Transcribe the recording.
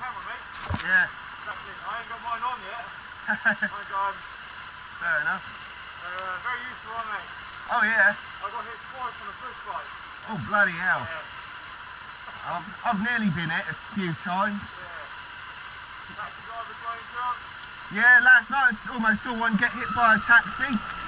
camera, mate. Yeah. Exactly. I ain't got mine on yet. My God. Fair enough. Uh, very useful one, mate. Oh yeah. I got hit twice on a push bike. Oh bloody hell. Yeah. I've, I've nearly been it a few times. Yeah. Taxi driver by any chance? Yeah, last night I almost saw one get hit by a taxi.